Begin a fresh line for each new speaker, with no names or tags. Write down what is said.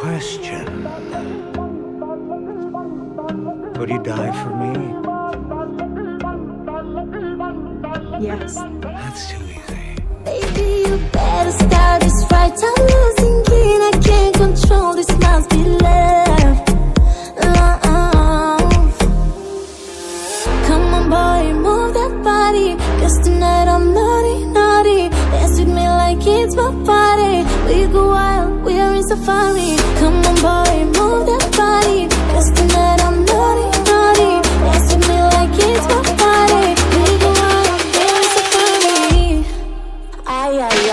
question. Would you die for me?
Yes.
That's too easy.
Baby, you better start this right. I'm losing it. I can't control this. Must be love. love. Come on, boy, move that body. Cause tonight I'm naughty, naughty. Dance with me like it's my party. Safari, Come on boy, move that body. Cause tonight I'm naughty, naughty Dance with me like it's my party We go out on safari. Ay, ay, ay